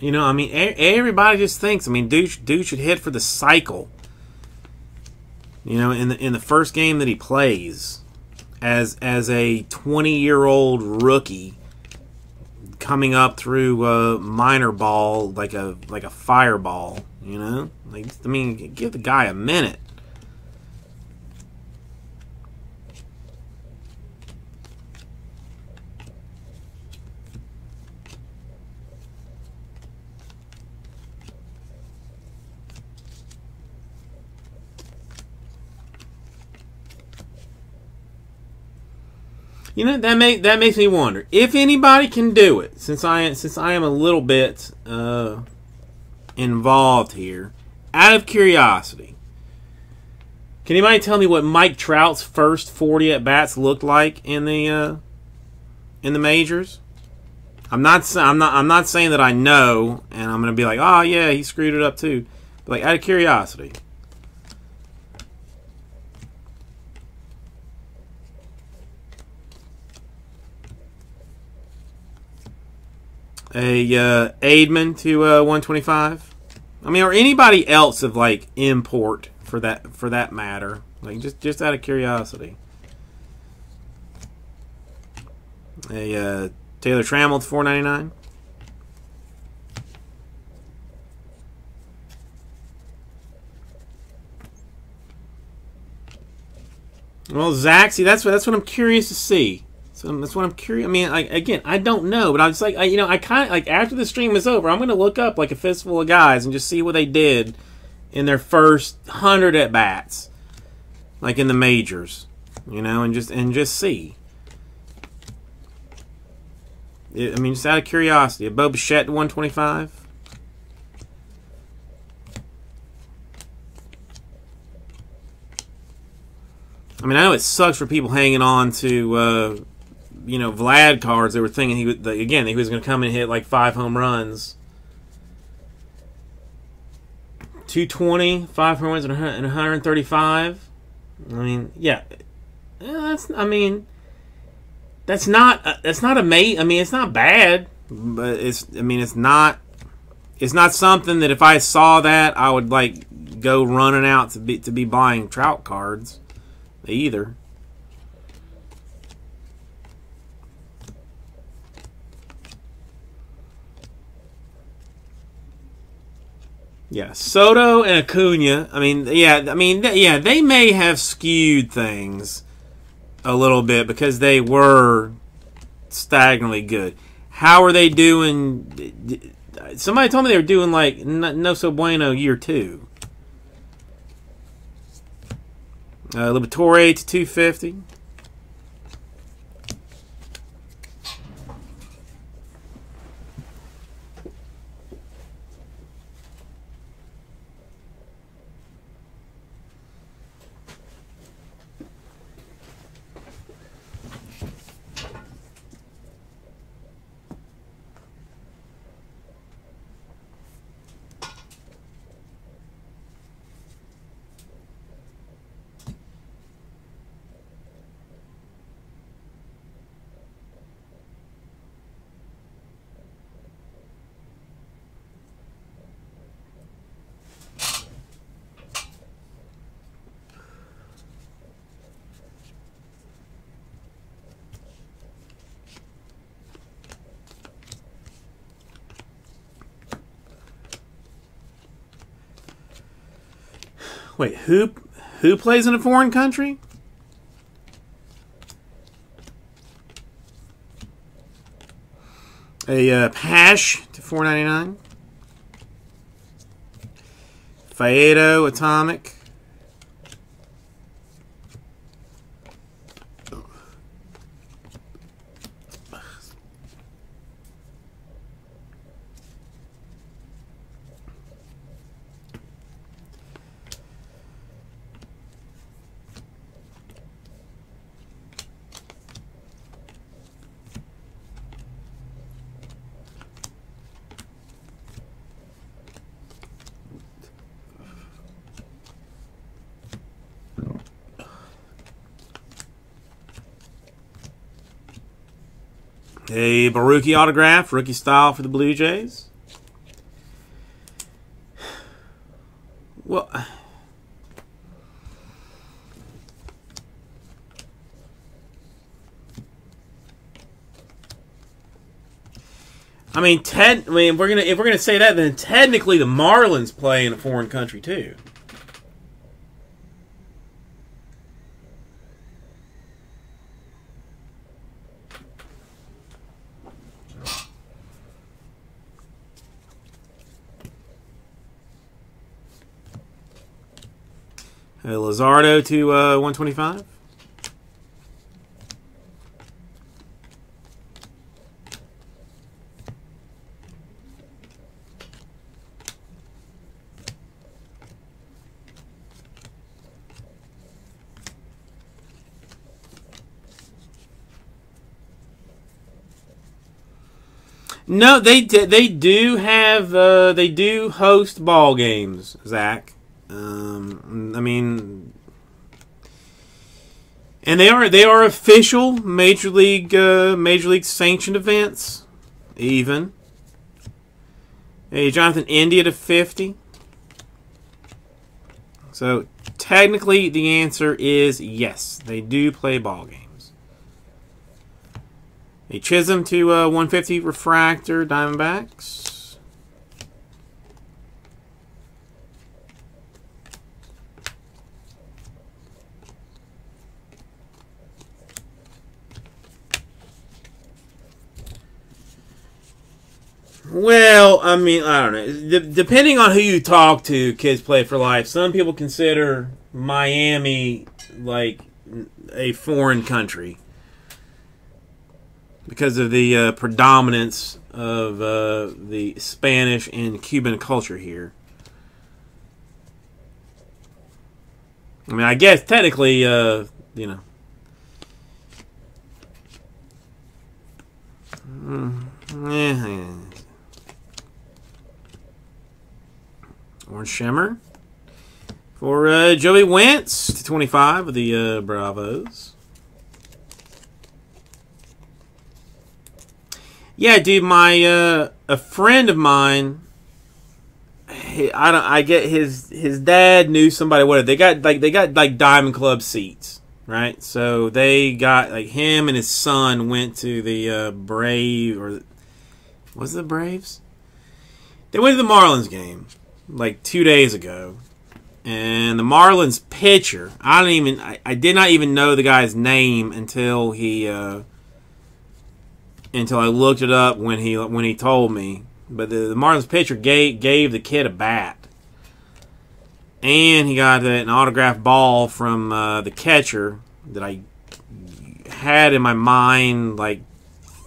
You know, I mean, everybody just thinks. I mean, dude, dude should hit for the cycle. You know, in the in the first game that he plays, as as a 20 year old rookie coming up through a minor ball like a like a fireball, you know? Like I mean, give the guy a minute. You know that make that makes me wonder if anybody can do it. Since I since I am a little bit uh, involved here, out of curiosity, can anybody tell me what Mike Trout's first forty at bats looked like in the uh, in the majors? I'm not I'm not I'm not saying that I know, and I'm going to be like, oh yeah, he screwed it up too. But like out of curiosity. A uh, Ademan to uh, 125. I mean, or anybody else of like import for that for that matter. Like just just out of curiosity. A uh, Taylor Trammell to 499. Well, Zach, see that's what that's what I'm curious to see. So that's what I'm curious. I mean, like again, I don't know, but I was like, I, you know, I kind of like after the stream is over, I'm going to look up like a fistful of guys and just see what they did in their first hundred at bats, like in the majors, you know, and just and just see. I mean, just out of curiosity, a Bo Bichette to 125. I mean, I know it sucks for people hanging on to, uh, you know, Vlad cards. They were thinking he would, again, he was going to come and hit like five home runs. 220, five home runs, and 135. I mean, yeah, that's. I mean, that's not. Uh, that's not amazing. I mean, it's not bad, but it's. I mean, it's not. It's not something that if I saw that, I would like go running out to be to be buying trout cards, either. Yeah, Soto and Acuna. I mean, yeah, I mean, yeah, they may have skewed things a little bit because they were stagnantly good. How are they doing? Somebody told me they were doing like no so bueno year two. Uh, Liberatore to 250. Wait, who who plays in a foreign country? A uh, Pash to four ninety nine. Faedo Atomic. A Borucki autograph, rookie style for the Blue Jays. Well, I mean, Ted. I mean, if we're gonna if we're gonna say that, then technically the Marlins play in a foreign country too. Uh, Luzardo to uh, 125. No, they they do have uh, they do host ball games, Zach. Um, I mean, and they are they are official major league uh, major league sanctioned events, even. Hey, Jonathan, India to fifty. So technically, the answer is yes. They do play ball games. A Chisholm to uh, 150 refractor Diamondbacks. Well, I mean, I don't know. depending on who you talk to, kids play for life. Some people consider Miami like a foreign country. because of the uh, predominance of uh, the Spanish and Cuban culture here. I mean, I guess technically, uh, you know. Mm, yeah. Orange Shimmer for uh, Joey Wentz to 25 of the uh, Bravos. Yeah, dude, my uh, a friend of mine. I don't. I get his his dad knew somebody. What they got? Like they got like Diamond Club seats, right? So they got like him and his son went to the uh, Brave or was it the Braves? They went to the Marlins game like two days ago, and the Marlins pitcher. I don't even. I, I did not even know the guy's name until he. Uh, until I looked it up when he when he told me. But the, the Marlins pitcher gave gave the kid a bat, and he got an autographed ball from uh, the catcher that I had in my mind like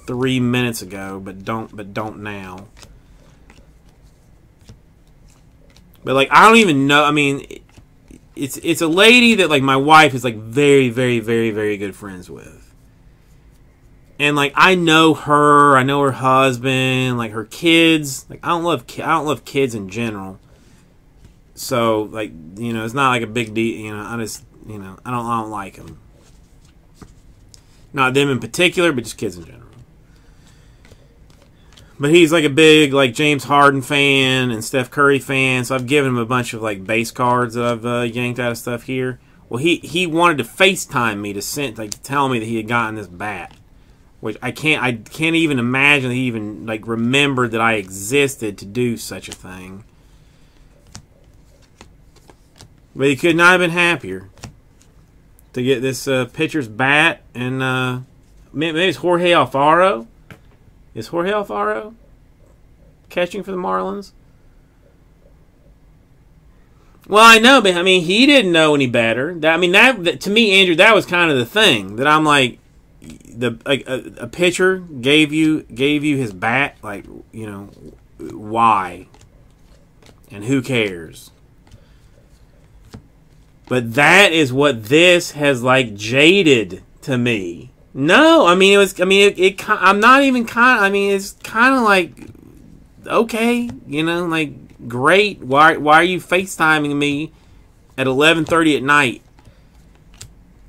three minutes ago, but don't but don't now. But like I don't even know. I mean, it's it's a lady that like my wife is like very very very very good friends with and like I know her, I know her husband, like her kids. Like I don't love I don't love kids in general. So like you know, it's not like a big deal. You know, I just you know I don't I don't like them. Not them in particular, but just kids in general. But he's like a big like James Harden fan and Steph Curry fan, so I've given him a bunch of like base cards that I've uh, yanked out of stuff here. Well, he he wanted to FaceTime me to send like to tell me that he had gotten this bat which I can't I can't even imagine he even like remembered that I existed to do such a thing. But he could not have been happier to get this uh, pitcher's bat and uh, maybe it's Jorge Alfaro. Is Jorge Alfaro catching for the Marlins? Well, I know, but I mean, he didn't know any better. That I mean, that, that to me, Andrew, that was kind of the thing that I'm like, the a, a pitcher gave you gave you his bat, like you know, why? And who cares? But that is what this has like jaded to me. No, I mean it was. I mean it. it I'm not even kind. I mean it's kind of like okay, you know, like great. Why why are you FaceTiming me at 11:30 at night?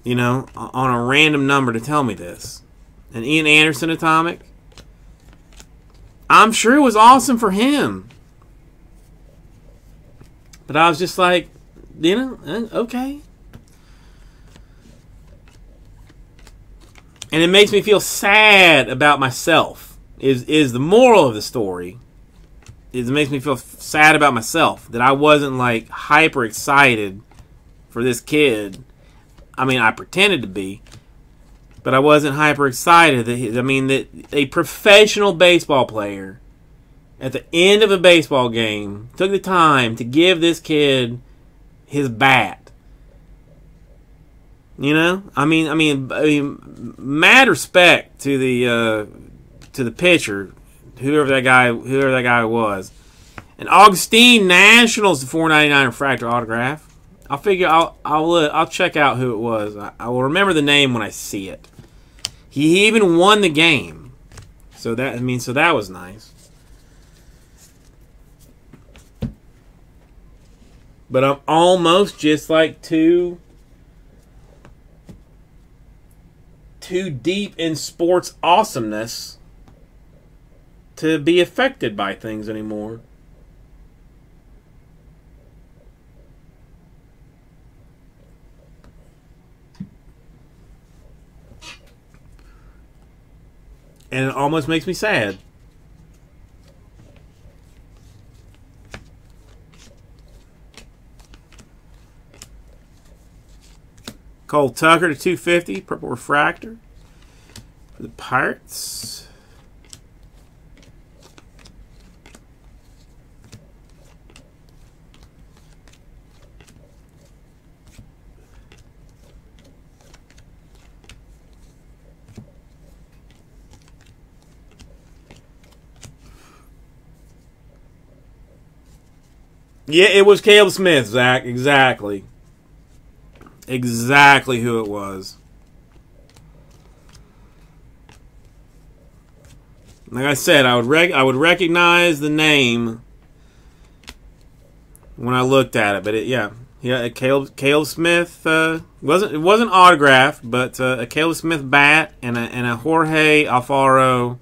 you know, on a random number to tell me this. An Ian Anderson atomic. I'm sure it was awesome for him. But I was just like, you know, eh, okay. And it makes me feel sad about myself. Is is the moral of the story? Is it makes me feel sad about myself that I wasn't like hyper excited for this kid I mean, I pretended to be, but I wasn't hyper excited. That I mean, that a professional baseball player at the end of a baseball game took the time to give this kid his bat. You know, I mean, I mean, I mean, mad respect to the uh, to the pitcher, whoever that guy, whoever that guy was. And Augustine Nationals, the four ninety nine refractor autograph. I'll figure. I'll I'll uh, I'll check out who it was. I, I, will remember the name when I see it. He, he even won the game, so that I mean, so that was nice. But I'm almost just like too too deep in sports awesomeness to be affected by things anymore. and it almost makes me sad. Cole Tucker to 250, Purple Refractor for the Pirates. Yeah, it was Caleb Smith, Zach. Exactly. Exactly who it was. Like I said, I would rec- I would recognize the name when I looked at it, but it, yeah, yeah, Caleb Caleb Smith uh, wasn't it wasn't autographed, but uh, a Caleb Smith bat and a and a Jorge Alfaro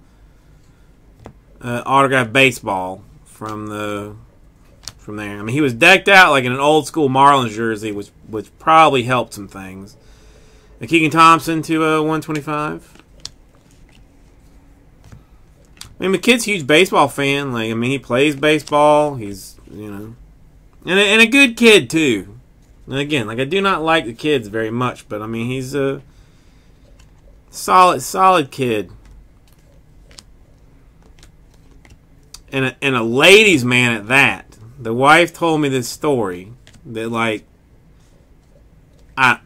uh, autographed baseball from the from there. I mean, he was decked out like in an old school Marlins jersey, which which probably helped some things. A Keegan Thompson to a uh, 125. I mean, the kid's huge baseball fan. Like, I mean, he plays baseball. He's, you know, and a, and a good kid too. And again, like I do not like the kids very much, but I mean, he's a solid, solid kid. And a, and a ladies' man at that. The wife told me this story that like I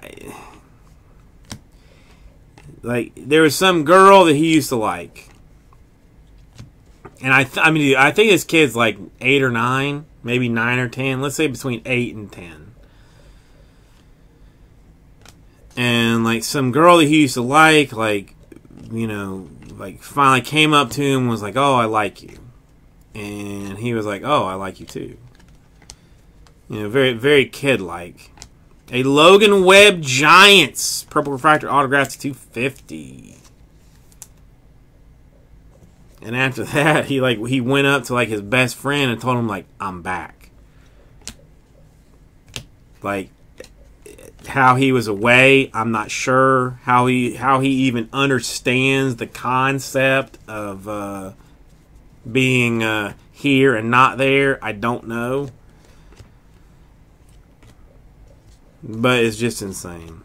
like there was some girl that he used to like and I, I mean, I think this kid's like eight or nine, maybe nine or ten. Let's say between eight and ten. And like some girl that he used to like, like you know, like finally came up to him and was like, "Oh, I like you," and he was like, "Oh, I like you too." You know, very very kid like. A Logan Webb Giants purple refractor autograph to two fifty. And after that, he like he went up to like his best friend and told him like I'm back. Like how he was away, I'm not sure how he how he even understands the concept of uh, being uh, here and not there. I don't know, but it's just insane.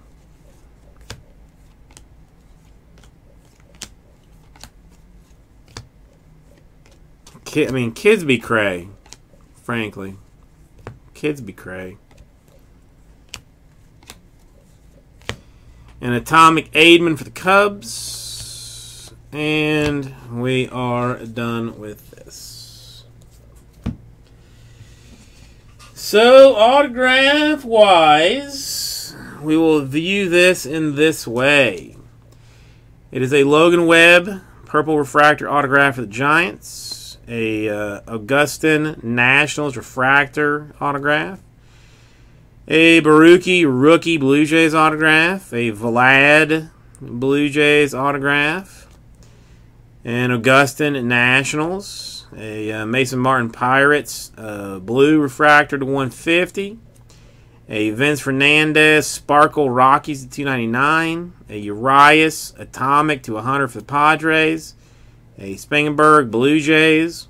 Kid, I mean, kids be cray. Frankly, kids be cray. An atomic Ademan for the Cubs, and we are done with this. So, autograph wise, we will view this in this way. It is a Logan Webb purple refractor autograph for the Giants a uh, Augustin Nationals refractor autograph, a Borucki rookie Blue Jays autograph, a Vlad Blue Jays autograph, an Augustin Nationals, a uh, Mason Martin Pirates uh, blue refractor to 150, a Vince Fernandez Sparkle Rockies to 299, a Urias Atomic to 100 for the Padres a Spanberger Blue Jays,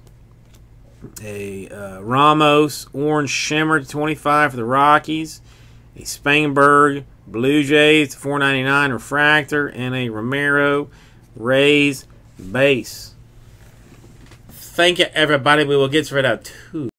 a uh, Ramos Orange Shimmer to 25 for the Rockies, a Spanberger Blue Jays 499 refractor, and a Romero Rays base. Thank you, everybody. We will get it out too.